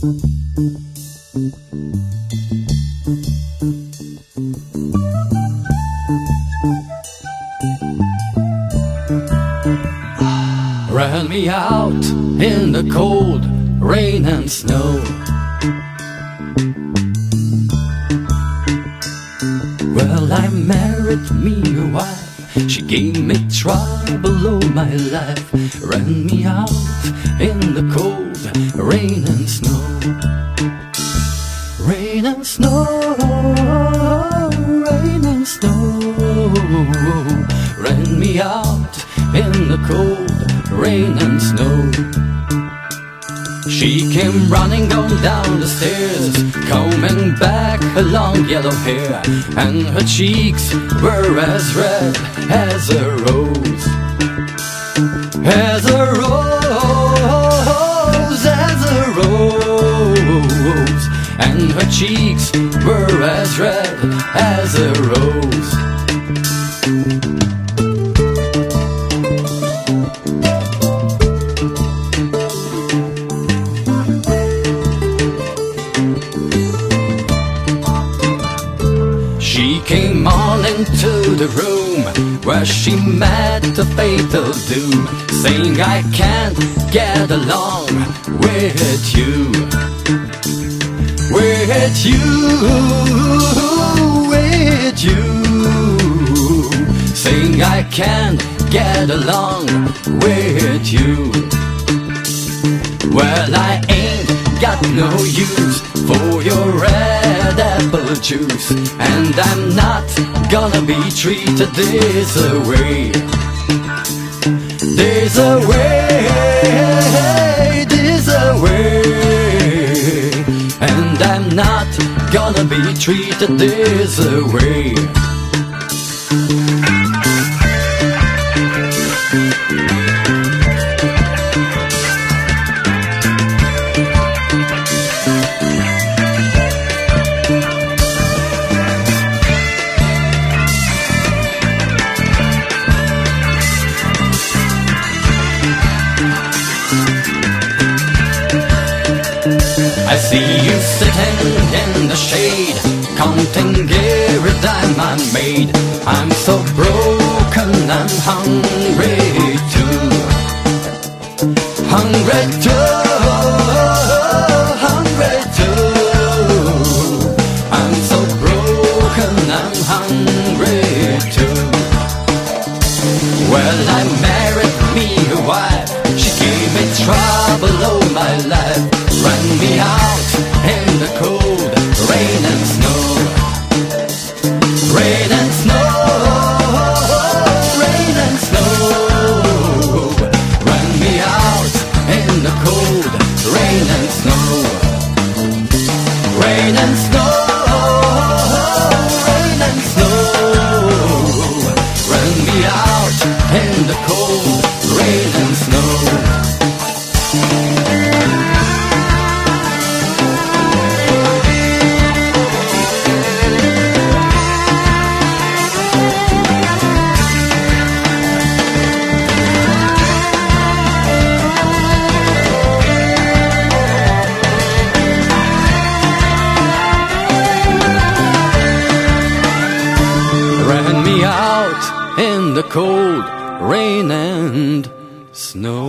Ran me out in the cold rain and snow. Well, I married me a wife. She gave me trouble all my life. Ran me out in the cold rain and snow. Rain and snow, rain and snow. Ran me out in the cold rain and snow. She came running down the stairs, combing back her long yellow hair, and her cheeks were as red as a rose. And her cheeks were as red as a rose. She came on into the room where she met the fatal doom, saying, I can't get along with you. With you, with you. Saying, I can't get along with you. Well, I ain't got no use for your red apple juice, and I'm not gonna be treated this way. This way, be treated this way. See you sitting in the shade, counting every dime I made. I'm so broken and hungry too. Hungry too, hungry too. I'm so broken and hungry too. Well, I snow. Rain and the cold rain and snow.